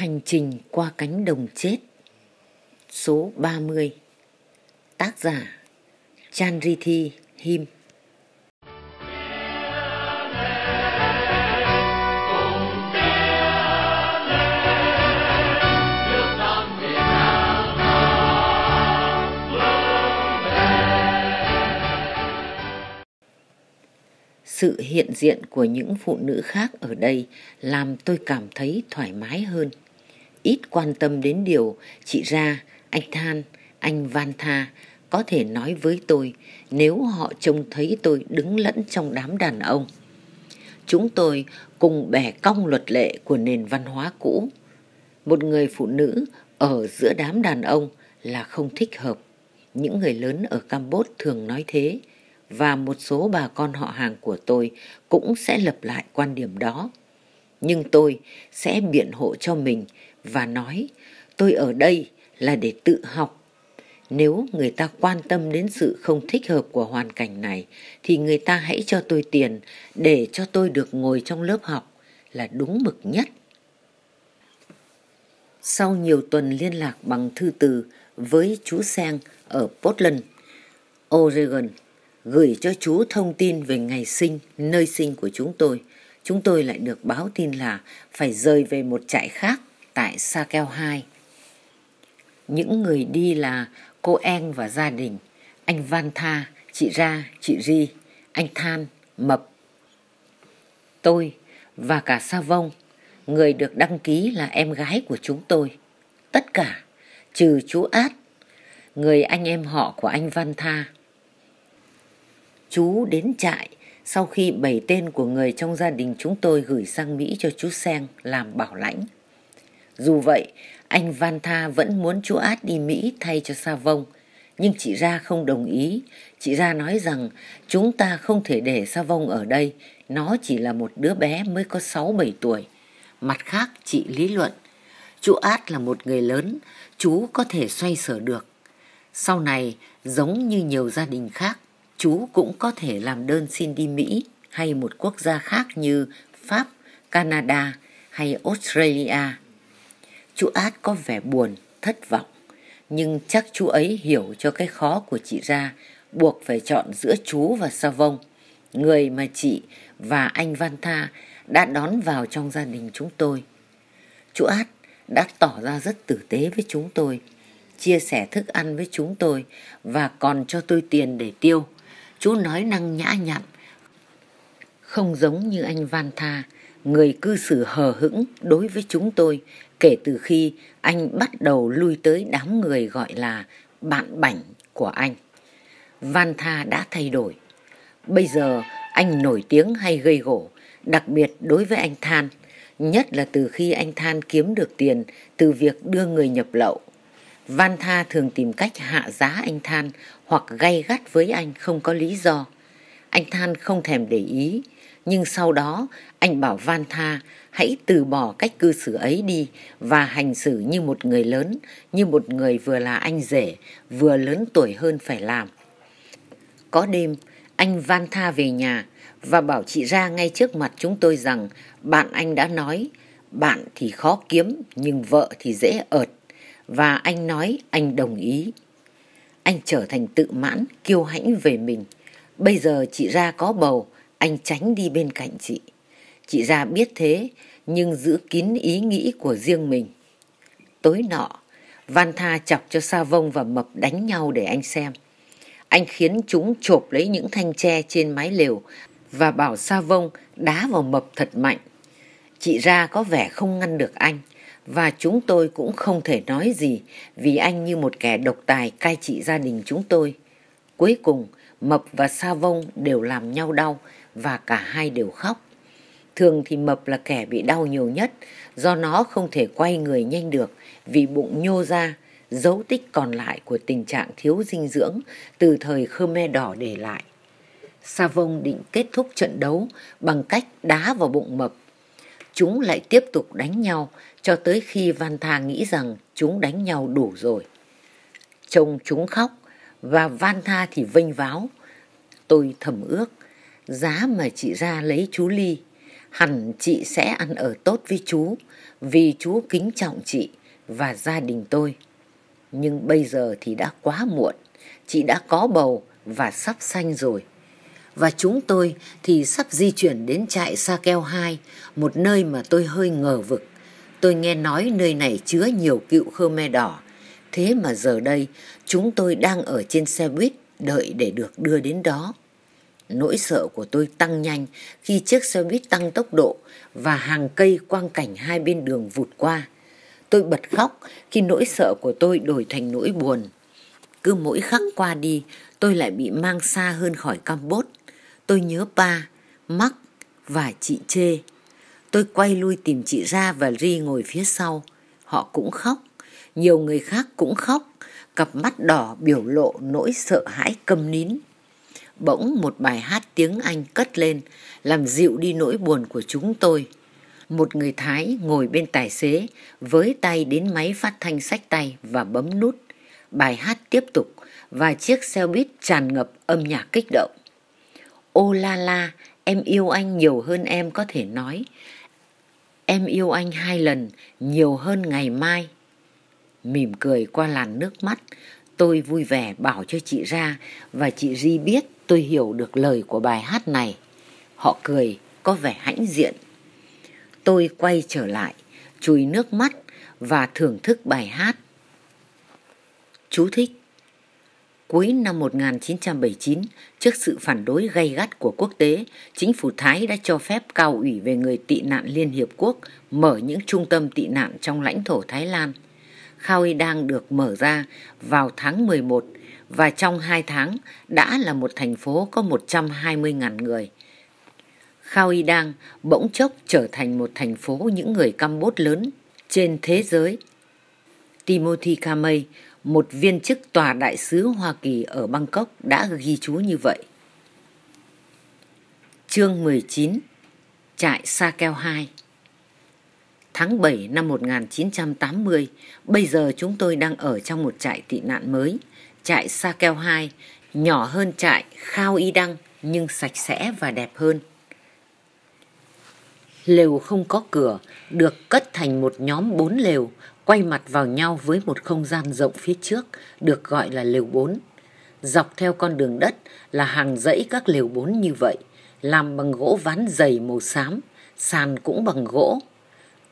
Hành trình qua cánh đồng chết Số 30 Tác giả Chanrithi Him Sự hiện diện của những phụ nữ khác ở đây làm tôi cảm thấy thoải mái hơn. Ít quan tâm đến điều chị ra, anh Than, anh Van Tha có thể nói với tôi nếu họ trông thấy tôi đứng lẫn trong đám đàn ông. Chúng tôi cùng bẻ cong luật lệ của nền văn hóa cũ. Một người phụ nữ ở giữa đám đàn ông là không thích hợp. Những người lớn ở Campuchia thường nói thế và một số bà con họ hàng của tôi cũng sẽ lập lại quan điểm đó. Nhưng tôi sẽ biện hộ cho mình và nói tôi ở đây là để tự học. Nếu người ta quan tâm đến sự không thích hợp của hoàn cảnh này thì người ta hãy cho tôi tiền để cho tôi được ngồi trong lớp học là đúng mực nhất. Sau nhiều tuần liên lạc bằng thư từ với chú Sang ở Portland, Oregon, gửi cho chú thông tin về ngày sinh, nơi sinh của chúng tôi. Chúng tôi lại được báo tin là phải rời về một trại khác tại Sa Keo 2. Những người đi là cô En và gia đình, anh Van Tha, chị Ra, chị Ri, anh Than, Mập, tôi và cả Sa Vong, người được đăng ký là em gái của chúng tôi. Tất cả, trừ chú Át, người anh em họ của anh Văn Tha chú đến trại sau khi bảy tên của người trong gia đình chúng tôi gửi sang Mỹ cho chú Seng làm bảo lãnh. Dù vậy, anh Van Tha vẫn muốn chú Át đi Mỹ thay cho Sa Vông, nhưng chị Ra không đồng ý. Chị Ra nói rằng chúng ta không thể để Sa Vông ở đây, nó chỉ là một đứa bé mới có 6-7 tuổi. Mặt khác, chị lý luận, chú Át là một người lớn, chú có thể xoay sở được. Sau này, giống như nhiều gia đình khác, chú cũng có thể làm đơn xin đi Mỹ hay một quốc gia khác như Pháp, Canada hay Australia. Chú Át có vẻ buồn, thất vọng, nhưng chắc chú ấy hiểu cho cái khó của chị ra, buộc phải chọn giữa chú và Sa Vông, người mà chị và anh văn Tha đã đón vào trong gia đình chúng tôi. Chú Át đã tỏ ra rất tử tế với chúng tôi, chia sẻ thức ăn với chúng tôi và còn cho tôi tiền để tiêu Chú nói năng nhã nhặn, không giống như anh Van Tha, người cư xử hờ hững đối với chúng tôi kể từ khi anh bắt đầu lui tới đám người gọi là bạn bảnh của anh. Van Tha đã thay đổi. Bây giờ anh nổi tiếng hay gây gỗ, đặc biệt đối với anh Than, nhất là từ khi anh Than kiếm được tiền từ việc đưa người nhập lậu. Van Tha thường tìm cách hạ giá anh Than hoặc gay gắt với anh không có lý do. Anh Than không thèm để ý, nhưng sau đó anh bảo Van Tha hãy từ bỏ cách cư xử ấy đi và hành xử như một người lớn, như một người vừa là anh rể, vừa lớn tuổi hơn phải làm. Có đêm, anh Van Tha về nhà và bảo chị ra ngay trước mặt chúng tôi rằng bạn anh đã nói, bạn thì khó kiếm nhưng vợ thì dễ ợt. Và anh nói anh đồng ý. Anh trở thành tự mãn, kiêu hãnh về mình. Bây giờ chị ra có bầu, anh tránh đi bên cạnh chị. Chị ra biết thế, nhưng giữ kín ý nghĩ của riêng mình. Tối nọ, Van Tha chọc cho Sa Vông và Mập đánh nhau để anh xem. Anh khiến chúng chộp lấy những thanh tre trên mái lều và bảo Sa Vông đá vào Mập thật mạnh. Chị ra có vẻ không ngăn được anh và chúng tôi cũng không thể nói gì vì anh như một kẻ độc tài cai trị gia đình chúng tôi. Cuối cùng, Mập và Sa Vông đều làm nhau đau và cả hai đều khóc. Thường thì Mập là kẻ bị đau nhiều nhất do nó không thể quay người nhanh được vì bụng nhô ra, dấu tích còn lại của tình trạng thiếu dinh dưỡng từ thời Khmer Đỏ để lại. Sa Vông định kết thúc trận đấu bằng cách đá vào bụng Mập. Chúng lại tiếp tục đánh nhau cho tới khi Van Tha nghĩ rằng chúng đánh nhau đủ rồi. Trông chúng khóc và Van Tha thì vênh váo. Tôi thầm ước, giá mà chị ra lấy chú Ly, hẳn chị sẽ ăn ở tốt với chú vì chú kính trọng chị và gia đình tôi. Nhưng bây giờ thì đã quá muộn, chị đã có bầu và sắp sanh rồi. Và chúng tôi thì sắp di chuyển đến trại Sa Keo 2, một nơi mà tôi hơi ngờ vực. Tôi nghe nói nơi này chứa nhiều cựu Khmer đỏ. Thế mà giờ đây chúng tôi đang ở trên xe buýt đợi để được đưa đến đó. Nỗi sợ của tôi tăng nhanh khi chiếc xe buýt tăng tốc độ và hàng cây quang cảnh hai bên đường vụt qua. Tôi bật khóc khi nỗi sợ của tôi đổi thành nỗi buồn. Cứ mỗi khắc qua đi, tôi lại bị mang xa hơn khỏi Campuchia. Tôi nhớ ba, Mắc và chị Chê. Tôi quay lui tìm chị Ra và Ri ngồi phía sau. Họ cũng khóc. Nhiều người khác cũng khóc. Cặp mắt đỏ biểu lộ nỗi sợ hãi câm nín. Bỗng một bài hát tiếng Anh cất lên, làm dịu đi nỗi buồn của chúng tôi. Một người Thái ngồi bên tài xế, với tay đến máy phát thanh sách tay và bấm nút. Bài hát tiếp tục và chiếc xe buýt tràn ngập âm nhạc kích động. Ô la la, em yêu anh nhiều hơn em có thể nói. Em yêu anh hai lần, nhiều hơn ngày mai. Mỉm cười qua làn nước mắt, tôi vui vẻ bảo cho chị ra và chị Ri biết tôi hiểu được lời của bài hát này. Họ cười, có vẻ hãnh diện. Tôi quay trở lại, chùi nước mắt và thưởng thức bài hát. Chú thích Cuối năm 1979, trước sự phản đối gay gắt của quốc tế, chính phủ Thái đã cho phép cao ủy về người tị nạn Liên Hiệp Quốc mở những trung tâm tị nạn trong lãnh thổ Thái Lan. Khao đang được mở ra vào tháng 11 và trong 2 tháng đã là một thành phố có 120.000 người. Khao Y Đang bỗng chốc trở thành một thành phố những người Campuchia lớn trên thế giới. Timothy Kamei, một viên chức tòa đại sứ Hoa Kỳ ở Bangkok đã ghi chú như vậy. Chương 19 Trại Sa Keo 2 Tháng 7 năm 1980, bây giờ chúng tôi đang ở trong một trại tị nạn mới, trại Sa Keo 2, nhỏ hơn trại Khao Y Đăng nhưng sạch sẽ và đẹp hơn. Lều không có cửa, được cất thành một nhóm bốn lều, quay mặt vào nhau với một không gian rộng phía trước, được gọi là lều bốn. Dọc theo con đường đất là hàng dãy các lều bốn như vậy, làm bằng gỗ ván dày màu xám, sàn cũng bằng gỗ.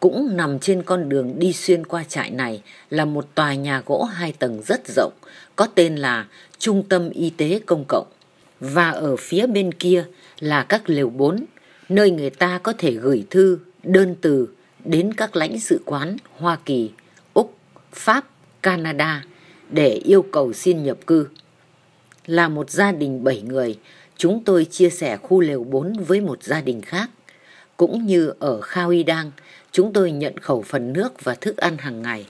Cũng nằm trên con đường đi xuyên qua trại này là một tòa nhà gỗ hai tầng rất rộng, có tên là Trung tâm Y tế Công cộng. Và ở phía bên kia là các lều bốn, nơi người ta có thể gửi thư, đơn từ đến các lãnh sự quán Hoa Kỳ, Pháp, Canada để yêu cầu xin nhập cư. Là một gia đình 7 người, chúng tôi chia sẻ khu lều 4 với một gia đình khác. Cũng như ở Khao Y chúng tôi nhận khẩu phần nước và thức ăn hàng ngày.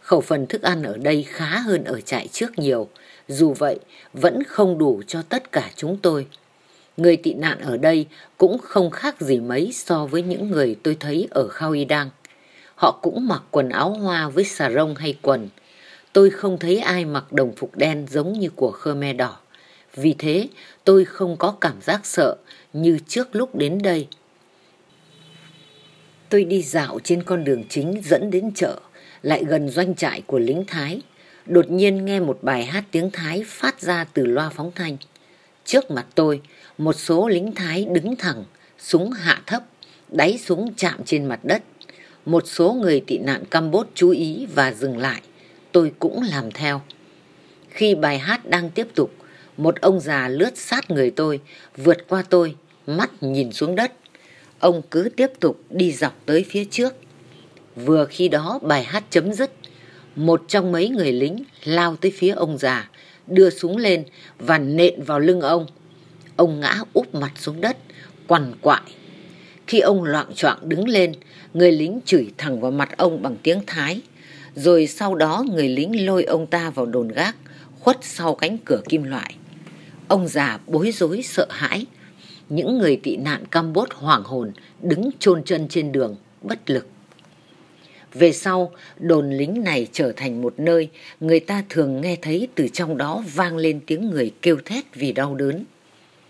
Khẩu phần thức ăn ở đây khá hơn ở trại trước nhiều, dù vậy vẫn không đủ cho tất cả chúng tôi. Người tị nạn ở đây cũng không khác gì mấy so với những người tôi thấy ở Khao Y Đăng. Họ cũng mặc quần áo hoa với xà rông hay quần. Tôi không thấy ai mặc đồng phục đen giống như của Khmer đỏ. Vì thế tôi không có cảm giác sợ như trước lúc đến đây. Tôi đi dạo trên con đường chính dẫn đến chợ, lại gần doanh trại của lính Thái. Đột nhiên nghe một bài hát tiếng Thái phát ra từ loa phóng thanh. Trước mặt tôi, một số lính Thái đứng thẳng, súng hạ thấp, đáy súng chạm trên mặt đất. Một số người tị nạn Campuchia chú ý và dừng lại. Tôi cũng làm theo. Khi bài hát đang tiếp tục, một ông già lướt sát người tôi, vượt qua tôi, mắt nhìn xuống đất. Ông cứ tiếp tục đi dọc tới phía trước. Vừa khi đó bài hát chấm dứt, một trong mấy người lính lao tới phía ông già, đưa súng lên và nện vào lưng ông. Ông ngã úp mặt xuống đất, quằn quại. Khi ông loạn choạng đứng lên, người lính chửi thẳng vào mặt ông bằng tiếng Thái. Rồi sau đó người lính lôi ông ta vào đồn gác, khuất sau cánh cửa kim loại. Ông già bối rối sợ hãi. Những người tị nạn Campuchia hoảng hồn, đứng chôn chân trên đường, bất lực. Về sau, đồn lính này trở thành một nơi người ta thường nghe thấy từ trong đó vang lên tiếng người kêu thét vì đau đớn.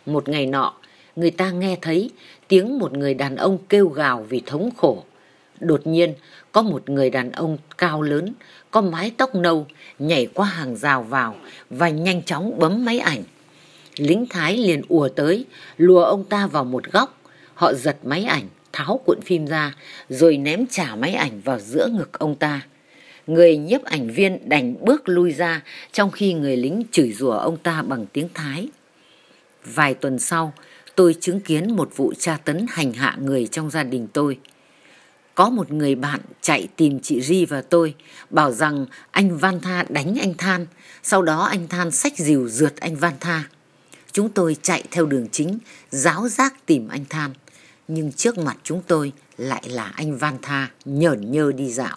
Một ngày nọ, người ta nghe thấy tiếng một người đàn ông kêu gào vì thống khổ. Đột nhiên, có một người đàn ông cao lớn, có mái tóc nâu, nhảy qua hàng rào vào và nhanh chóng bấm máy ảnh. Lính Thái liền ùa tới, lùa ông ta vào một góc. Họ giật máy ảnh, tháo cuộn phim ra, rồi ném trả máy ảnh vào giữa ngực ông ta. Người nhiếp ảnh viên đành bước lui ra, trong khi người lính chửi rủa ông ta bằng tiếng Thái. Vài tuần sau, tôi chứng kiến một vụ tra tấn hành hạ người trong gia đình tôi. Có một người bạn chạy tìm chị Ri và tôi, bảo rằng anh Van Tha đánh anh Than, sau đó anh Than sách dìu rượt anh Van Tha. Chúng tôi chạy theo đường chính, giáo giác tìm anh Than, nhưng trước mặt chúng tôi lại là anh Van Tha nhởn nhơ đi dạo.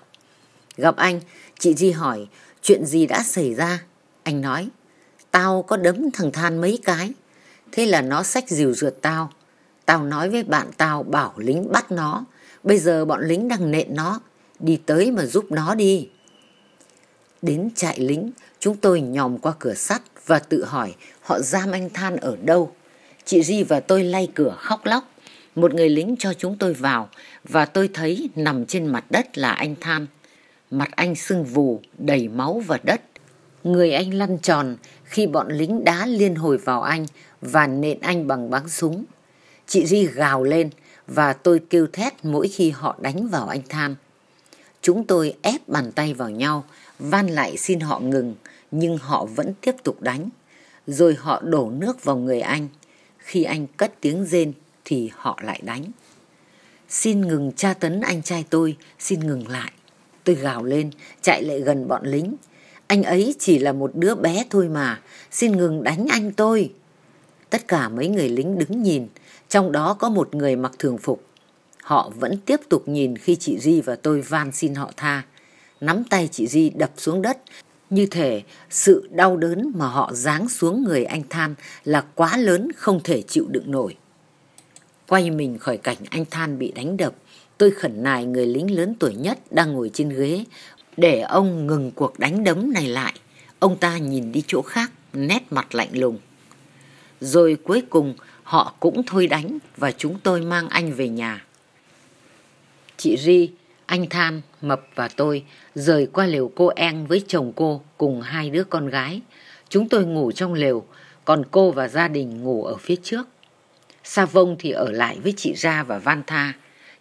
Gặp anh, chị Ri hỏi chuyện gì đã xảy ra. Anh nói, tao có đấm thằng Than mấy cái. Thế là nó xách dìu rượt tao. Tao nói với bạn tao bảo lính bắt nó. Bây giờ bọn lính đang nện nó. Đi tới mà giúp nó đi. Đến trại lính, chúng tôi nhòm qua cửa sắt và tự hỏi họ giam anh Than ở đâu. Chị Ri và tôi lay cửa khóc lóc. Một người lính cho chúng tôi vào và tôi thấy nằm trên mặt đất là anh Than. Mặt anh sưng vù, đầy máu và đất. Người anh lăn tròn khi bọn lính đá liên hồi vào anh và nện anh bằng bắn súng. Chị di gào lên và tôi kêu thét mỗi khi họ đánh vào anh Than. Chúng tôi ép bàn tay vào nhau, van lại xin họ ngừng, nhưng họ vẫn tiếp tục đánh. Rồi họ đổ nước vào người anh. Khi anh cất tiếng rên thì họ lại đánh. Xin ngừng tra tấn anh trai tôi, xin ngừng lại. Tôi gào lên, chạy lại gần bọn lính. Anh ấy chỉ là một đứa bé thôi mà, xin ngừng đánh anh tôi. Tất cả mấy người lính đứng nhìn, trong đó có một người mặc thường phục. Họ vẫn tiếp tục nhìn khi chị Di và tôi van xin họ tha. Nắm tay chị Di đập xuống đất, như thể sự đau đớn mà họ giáng xuống người anh Than là quá lớn không thể chịu đựng nổi. Quay mình khỏi cảnh anh Than bị đánh đập, tôi khẩn nài người lính lớn tuổi nhất đang ngồi trên ghế để ông ngừng cuộc đánh đấm này lại. Ông ta nhìn đi chỗ khác, nét mặt lạnh lùng. Rồi cuối cùng họ cũng thôi đánh và chúng tôi mang anh về nhà. Chị Ri, anh Than, Mập và tôi rời qua lều cô En với chồng cô cùng hai đứa con gái. Chúng tôi ngủ trong lều, còn cô và gia đình ngủ ở phía trước. Sa Vông thì ở lại với chị Ra và Van Tha.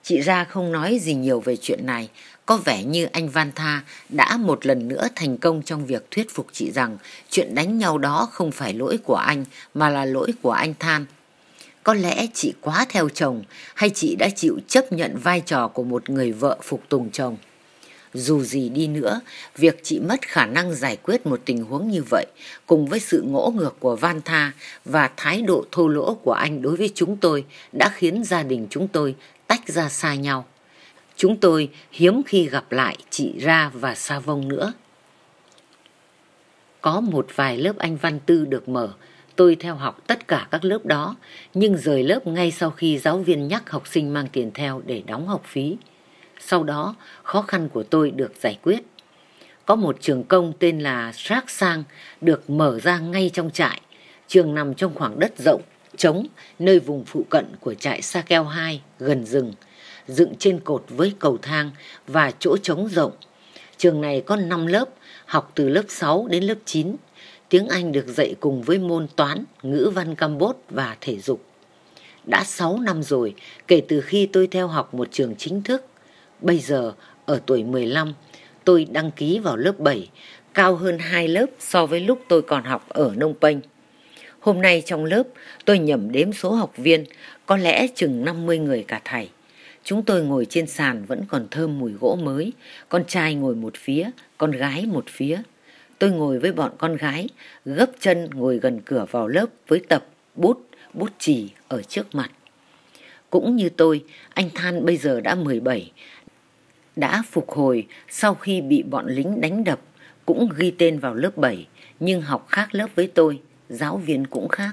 Chị Ra không nói gì nhiều về chuyện này, có vẻ như anh Van Tha đã một lần nữa thành công trong việc thuyết phục chị rằng chuyện đánh nhau đó không phải lỗi của anh mà là lỗi của anh Than. Có lẽ chị quá theo chồng hay chị đã chịu chấp nhận vai trò của một người vợ phục tùng chồng. Dù gì đi nữa, việc chị mất khả năng giải quyết một tình huống như vậy cùng với sự ngỗ ngược của Van Tha và thái độ thô lỗ của anh đối với chúng tôi đã khiến gia đình chúng tôi tách ra xa nhau. Chúng tôi hiếm khi gặp lại chị Ra và Sa Vông nữa. Có một vài lớp Anh Văn Tư được mở, tôi theo học tất cả các lớp đó, nhưng rời lớp ngay sau khi giáo viên nhắc học sinh mang tiền theo để đóng học phí. Sau đó, khó khăn của tôi được giải quyết. Có một trường công tên là Srak Sang được mở ra ngay trong trại. Trường nằm trong khoảng đất rộng, trống, nơi vùng phụ cận của trại Sa Keo 2, gần rừng dựng trên cột với cầu thang và chỗ trống rộng. Trường này có 5 lớp, học từ lớp 6 đến lớp 9. Tiếng Anh được dạy cùng với môn toán, ngữ văn Campuchia và thể dục. Đã 6 năm rồi kể từ khi tôi theo học một trường chính thức. Bây giờ, ở tuổi 15, tôi đăng ký vào lớp 7, cao hơn 2 lớp so với lúc tôi còn học ở Nông Penh. Hôm nay trong lớp, tôi nhẩm đếm số học viên, có lẽ chừng 50 người cả thầy. Chúng tôi ngồi trên sàn vẫn còn thơm mùi gỗ mới, con trai ngồi một phía, con gái một phía. Tôi ngồi với bọn con gái, gấp chân ngồi gần cửa vào lớp với tập, bút, bút chì ở trước mặt. Cũng như tôi, anh Than bây giờ đã 17, đã phục hồi sau khi bị bọn lính đánh đập, cũng ghi tên vào lớp 7, nhưng học khác lớp với tôi, giáo viên cũng khác.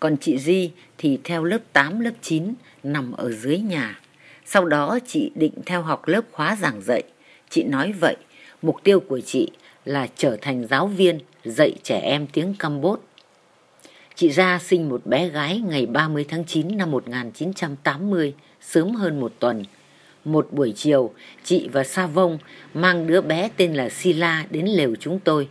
Còn chị Di thì theo lớp 8, lớp 9, nằm ở dưới nhà. Sau đó chị định theo học lớp khóa giảng dạy. Chị nói vậy, mục tiêu của chị là trở thành giáo viên dạy trẻ em tiếng Campuchia. Chị ra sinh một bé gái ngày 30 tháng 9 năm 1980, sớm hơn một tuần. Một buổi chiều, chị và Sa Vông mang đứa bé tên là Sila đến lều chúng tôi.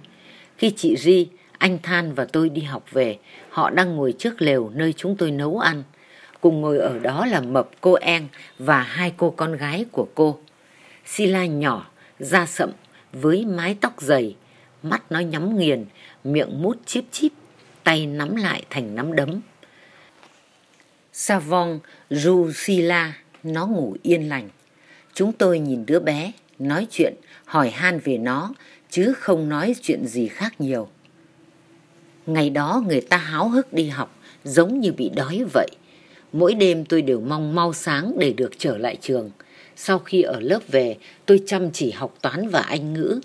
Khi chị Ri, anh Than và tôi đi học về, họ đang ngồi trước lều nơi chúng tôi nấu ăn. Cùng ngồi ở đó là Mập cô En và hai cô con gái của cô. Sila nhỏ, da sậm, với mái tóc dày, mắt nó nhắm nghiền, miệng mút chíp chíp, tay nắm lại thành nắm đấm. Savon Rusila, nó ngủ yên lành. Chúng tôi nhìn đứa bé, nói chuyện, hỏi han về nó, chứ không nói chuyện gì khác nhiều. Ngày đó người ta háo hức đi học, giống như bị đói vậy. Mỗi đêm tôi đều mong mau sáng để được trở lại trường. Sau khi ở lớp về, tôi chăm chỉ học toán và Anh ngữ.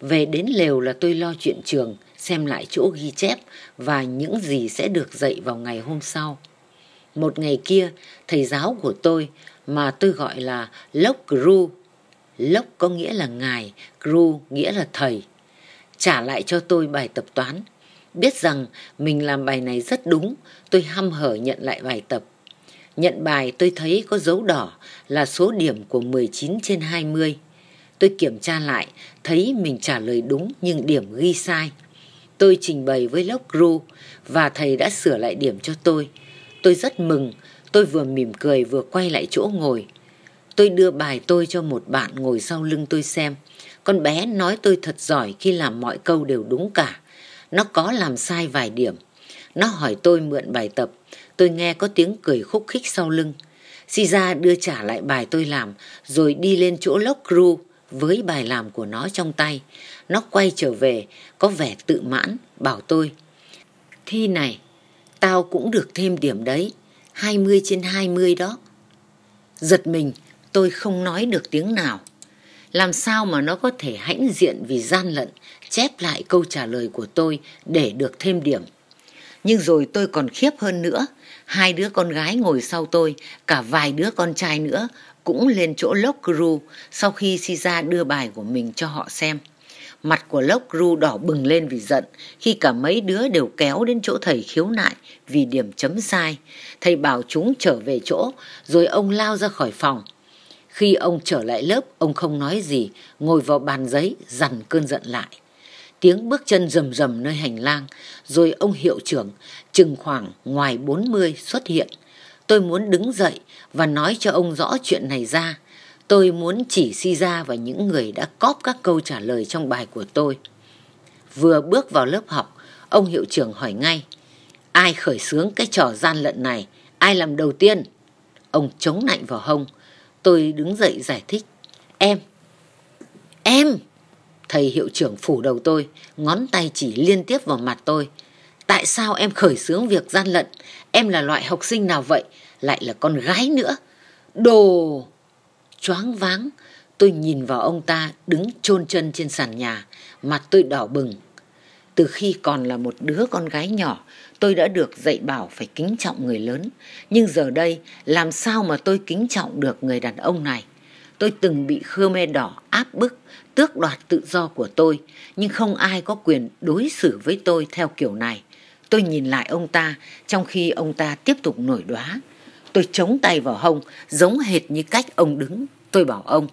Về đến lều là tôi lo chuyện trường, xem lại chỗ ghi chép và những gì sẽ được dạy vào ngày hôm sau. Một ngày kia, thầy giáo của tôi mà tôi gọi là Lốc Gru. Lốc có nghĩa là ngài, Gru nghĩa là thầy. Trả lại cho tôi bài tập toán. Biết rằng mình làm bài này rất đúng, tôi hăm hở nhận lại bài tập. Nhận bài tôi thấy có dấu đỏ là số điểm của 19 trên 20. Tôi kiểm tra lại, thấy mình trả lời đúng nhưng điểm ghi sai. Tôi trình bày với lớp crew và thầy đã sửa lại điểm cho tôi. Tôi rất mừng, tôi vừa mỉm cười vừa quay lại chỗ ngồi. Tôi đưa bài tôi cho một bạn ngồi sau lưng tôi xem. Con bé nói tôi thật giỏi khi làm mọi câu đều đúng cả. Nó có làm sai vài điểm. Nó hỏi tôi mượn bài tập. Tôi nghe có tiếng cười khúc khích sau lưng. Siza đưa trả lại bài tôi làm rồi đi lên chỗ Lốc Gru với bài làm của nó trong tay. Nó quay trở về, có vẻ tự mãn, bảo tôi. Thi này, tao cũng được thêm điểm đấy, 20 trên 20 đó. Giật mình, tôi không nói được tiếng nào. Làm sao mà nó có thể hãnh diện vì gian lận, chép lại câu trả lời của tôi để được thêm điểm. Nhưng rồi tôi còn khiếp hơn nữa. Hai đứa con gái ngồi sau tôi, cả vài đứa con trai nữa cũng lên chỗ Lốc Gru sau khi Siza đưa bài của mình cho họ xem. Mặt của Lốc Gru đỏ bừng lên vì giận khi cả mấy đứa đều kéo đến chỗ thầy khiếu nại vì điểm chấm sai. Thầy bảo chúng trở về chỗ rồi ông lao ra khỏi phòng. Khi ông trở lại lớp, ông không nói gì, ngồi vào bàn giấy, dằn cơn giận lại. Tiếng bước chân rầm rầm nơi hành lang, rồi ông hiệu trưởng, chừng khoảng ngoài 40 xuất hiện. Tôi muốn đứng dậy và nói cho ông rõ chuyện này ra. Tôi muốn chỉ si ra và những người đã cóp các câu trả lời trong bài của tôi. Vừa bước vào lớp học, ông hiệu trưởng hỏi ngay. Ai khởi xướng cái trò gian lận này? Ai làm đầu tiên? Ông chống nạnh vào hông. Tôi đứng dậy giải thích. Em. Em. Thầy hiệu trưởng phủ đầu tôi, ngón tay chỉ liên tiếp vào mặt tôi. Tại sao em khởi xướng việc gian lận? Em là loại học sinh nào vậy? Lại là con gái nữa. Đồ! Choáng váng, tôi nhìn vào ông ta đứng chôn chân trên sàn nhà, mặt tôi đỏ bừng. Từ khi còn là một đứa con gái nhỏ, tôi đã được dạy bảo phải kính trọng người lớn. Nhưng giờ đây, làm sao mà tôi kính trọng được người đàn ông này? Tôi từng bị Khmer đỏ áp bức, tước đoạt tự do của tôi, nhưng không ai có quyền đối xử với tôi theo kiểu này. Tôi nhìn lại ông ta trong khi ông ta tiếp tục nổi đoá. Tôi chống tay vào hông, giống hệt như cách ông đứng. Tôi bảo ông,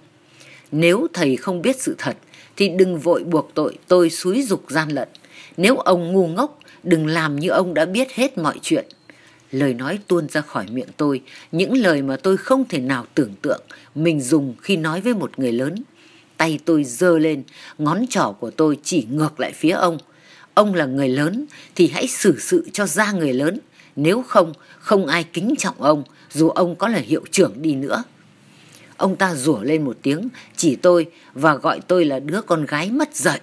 nếu thầy không biết sự thật, thì đừng vội buộc tội tôi xúi dục gian lận. Nếu ông ngu ngốc, đừng làm như ông đã biết hết mọi chuyện. Lời nói tuôn ra khỏi miệng tôi, những lời mà tôi không thể nào tưởng tượng mình dùng khi nói với một người lớn. Tay tôi giơ lên, ngón trỏ của tôi chỉ ngược lại phía ông. Ông là người lớn thì hãy xử sự cho ra người lớn. Nếu không, không ai kính trọng ông, dù ông có là hiệu trưởng đi nữa. Ông ta rủa lên một tiếng, chỉ tôi và gọi tôi là đứa con gái mất dạy.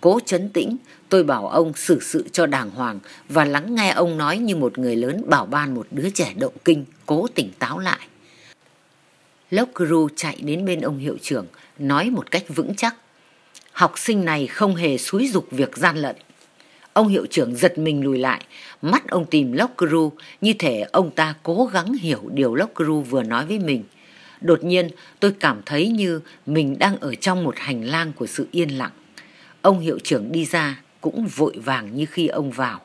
Cố chấn tĩnh, tôi bảo ông xử sự cho đàng hoàng và lắng nghe ông nói như một người lớn bảo ban một đứa trẻ động kinh, cố tỉnh táo lại. Lốc Gru chạy đến bên ông hiệu trưởng, nói một cách vững chắc. Học sinh này không hề xúi dục việc gian lận. Ông hiệu trưởng giật mình lùi lại, mắt ông tìm Lốc Gru như thể ông ta cố gắng hiểu điều Lốc Gru vừa nói với mình. Đột nhiên tôi cảm thấy như mình đang ở trong một hành lang của sự yên lặng. Ông hiệu trưởng đi ra cũng vội vàng như khi ông vào.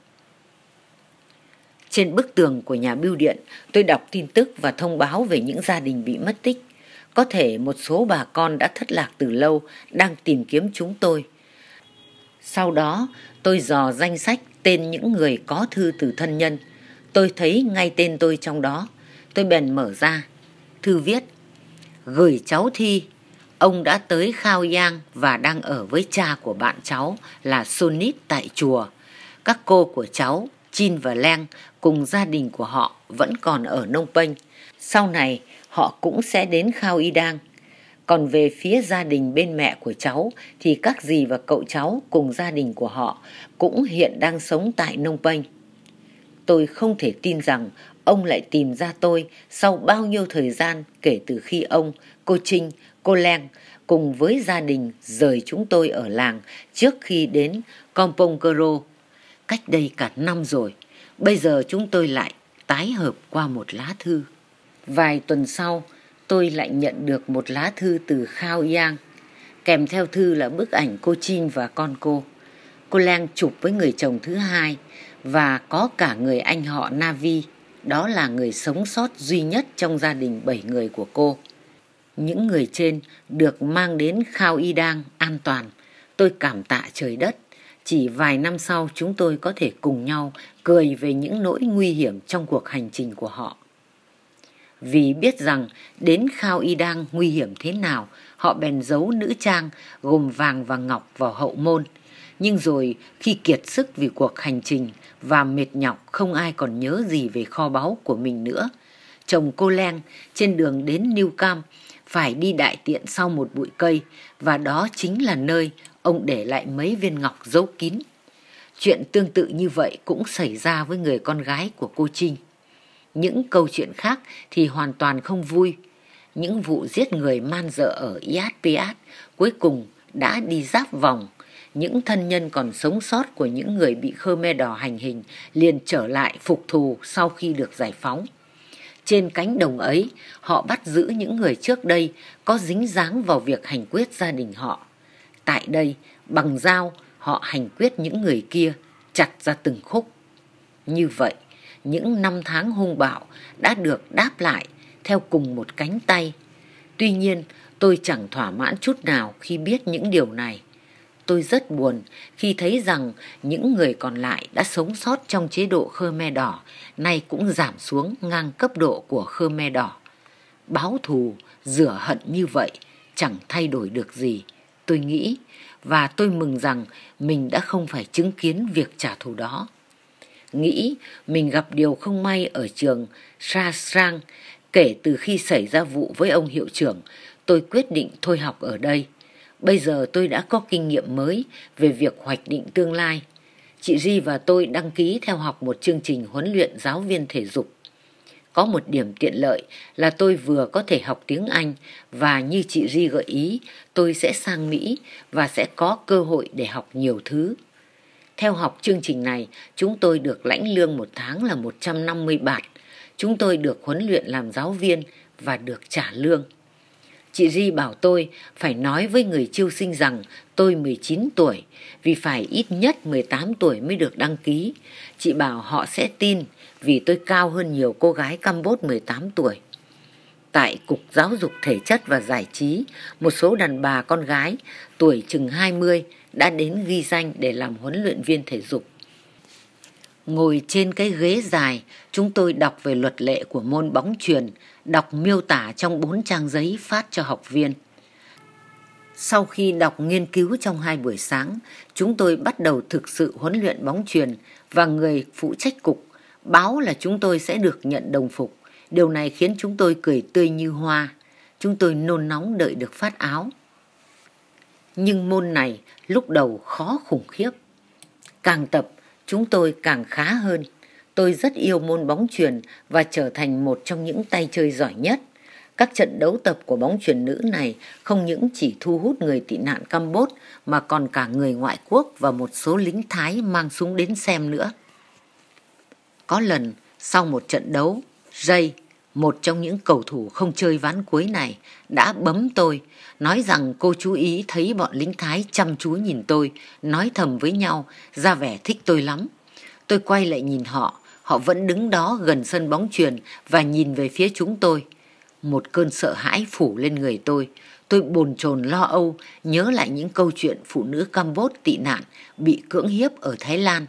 Trên bức tường của nhà bưu điện, tôi đọc tin tức và thông báo về những gia đình bị mất tích. Có thể một số bà con đã thất lạc từ lâu, đang tìm kiếm chúng tôi. Sau đó, tôi dò danh sách tên những người có thư từ thân nhân. Tôi thấy ngay tên tôi trong đó. Tôi bèn mở ra. Thư viết, gửi cháu Thi. Ông đã tới Khao Giang và đang ở với cha của bạn cháu là Sonit tại chùa. Các cô của cháu, Chin và Leng cùng gia đình của họ vẫn còn ở Nông Penh. Sau này, họ cũng sẽ đến Khao Y Đang. Còn về phía gia đình bên mẹ của cháu thì các dì và cậu cháu cùng gia đình của họ cũng hiện đang sống tại Nông Penh. Tôi không thể tin rằng ông lại tìm ra tôi sau bao nhiêu thời gian kể từ khi ông, cô Trinh, cô Leng cùng với gia đình rời chúng tôi ở làng trước khi đến Kompong Kero. Cách đây cả năm rồi, bây giờ chúng tôi lại tái hợp qua một lá thư. Vài tuần sau, tôi lại nhận được một lá thư từ Khao Yang. Kèm theo thư là bức ảnh cô Chin và con cô. Cô Lang chụp với người chồng thứ hai và có cả người anh họ Navi. Đó là người sống sót duy nhất trong gia đình bảy người của cô. Những người trên được mang đến Khao Y Đang an toàn. Tôi cảm tạ trời đất. Chỉ vài năm sau chúng tôi có thể cùng nhau cười về những nỗi nguy hiểm trong cuộc hành trình của họ. Vì biết rằng đến Khao Y Đang nguy hiểm thế nào, họ bèn giấu nữ trang gồm vàng và ngọc vào hậu môn. Nhưng rồi khi kiệt sức vì cuộc hành trình và mệt nhọc không ai còn nhớ gì về kho báu của mình nữa. Chồng cô Len trên đường đến New Cam phải đi đại tiện sau một bụi cây và đó chính là nơi ông để lại mấy viên ngọc giấu kín. Chuyện tương tự như vậy cũng xảy ra với người con gái của cô Trinh. Những câu chuyện khác thì hoàn toàn không vui. Những vụ giết người man dợ ở Iatpiat cuối cùng đã đi giáp vòng. Những thân nhân còn sống sót của những người bị Khmer Đỏ hành hình liền trở lại phục thù sau khi được giải phóng. Trên cánh đồng ấy, họ bắt giữ những người trước đây có dính dáng vào việc hành quyết gia đình họ. Tại đây, bằng dao, họ hành quyết những người kia, chặt ra từng khúc. Như vậy, những năm tháng hung bạo đã được đáp lại theo cùng một cánh tay. Tuy nhiên, tôi chẳng thỏa mãn chút nào khi biết những điều này. Tôi rất buồn khi thấy rằng những người còn lại đã sống sót trong chế độ Khmer Đỏ nay cũng giảm xuống ngang cấp độ của Khmer Đỏ. Báo thù, rửa hận như vậy chẳng thay đổi được gì, tôi nghĩ, và tôi mừng rằng mình đã không phải chứng kiến việc trả thù đó nghĩ mình gặp điều không may ở trường Sa Sang. Kể từ khi xảy ra vụ với ông hiệu trưởng, tôi quyết định thôi học ở đây. Bây giờ tôi đã có kinh nghiệm mới về việc hoạch định tương lai. Chị Di và tôi đăng ký theo học một chương trình huấn luyện giáo viên thể dục. Có một điểm tiện lợi là tôi vừa có thể học tiếng Anh và như chị Di gợi ý, tôi sẽ sang Mỹ và sẽ có cơ hội để học nhiều thứ. Theo học chương trình này, chúng tôi được lãnh lương một tháng là 150 bạt. Chúng tôi được huấn luyện làm giáo viên và được trả lương. Chị Di bảo tôi phải nói với người chiêu sinh rằng tôi 19 tuổi vì phải ít nhất 18 tuổi mới được đăng ký. Chị bảo họ sẽ tin vì tôi cao hơn nhiều cô gái Campuchia 18 tuổi. Tại Cục Giáo dục Thể chất và Giải trí, một số đàn bà con gái tuổi chừng 20 đã đến ghi danh để làm huấn luyện viên thể dục. Ngồi trên cái ghế dài, chúng tôi đọc về luật lệ của môn bóng truyền, đọc miêu tả trong bốn trang giấy phát cho học viên. Sau khi đọc nghiên cứu trong hai buổi sáng, chúng tôi bắt đầu thực sự huấn luyện bóng truyền và người phụ trách cục báo là chúng tôi sẽ được nhận đồng phục. Điều này khiến chúng tôi cười tươi như hoa. Chúng tôi nôn nóng đợi được phát áo. Nhưng môn này lúc đầu khó khủng khiếp. Càng tập, chúng tôi càng khá hơn. Tôi rất yêu môn bóng truyền và trở thành một trong những tay chơi giỏi nhất. Các trận đấu tập của bóng truyền nữ này không những chỉ thu hút người tị nạn Campuchia mà còn cả người ngoại quốc và một số lính Thái mang súng đến xem nữa. Có lần, sau một trận đấu, Ray một trong những cầu thủ không chơi ván cuối này đã bấm tôi, nói rằng cô chú ý thấy bọn lính Thái chăm chú nhìn tôi, nói thầm với nhau, ra vẻ thích tôi lắm. Tôi quay lại nhìn họ, Họ vẫn đứng đó gần sân bóng chuyền và nhìn về phía chúng tôi. Một cơn sợ hãi phủ lên người tôi. Tôi bồn chồn lo âu, nhớ lại những câu chuyện phụ nữ Campuchia tị nạn bị cưỡng hiếp ở Thái Lan.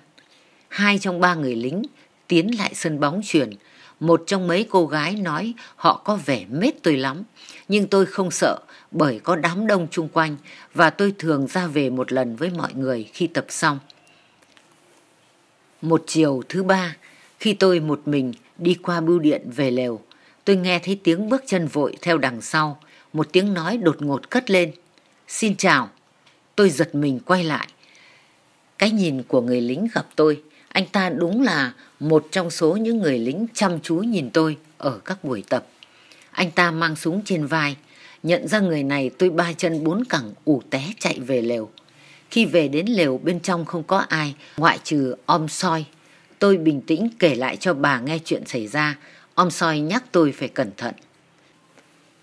Hai trong ba người lính tiến lại sân bóng chuyển. Một trong mấy cô gái nói họ có vẻ mết tôi lắm. Nhưng tôi không sợ bởi có đám đông chung quanh và tôi thường ra về một lần với mọi người khi tập xong. Một chiều thứ ba, khi tôi một mình đi qua bưu điện về lều, tôi nghe thấy tiếng bước chân vội theo đằng sau, một tiếng nói đột ngột cất lên. Xin chào. Tôi giật mình quay lại. Cái nhìn của người lính gặp tôi, anh ta đúng là một trong số những người lính chăm chú nhìn tôi ở các buổi tập. Anh ta mang súng trên vai, nhận ra người này tôi ba chân bốn cẳng ủ té chạy về lều. Khi về đến lều bên trong không có ai, ngoại trừ om soi. Tôi bình tĩnh kể lại cho bà nghe chuyện xảy ra, om soi nhắc tôi phải cẩn thận.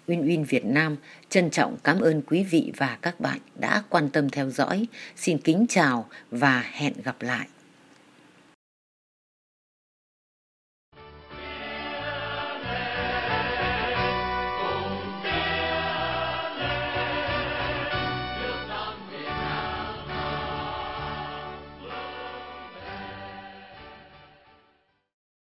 Uyên Uyên Việt Nam trân trọng cảm ơn quý vị và các bạn đã quan tâm theo dõi. Xin kính chào và hẹn gặp lại.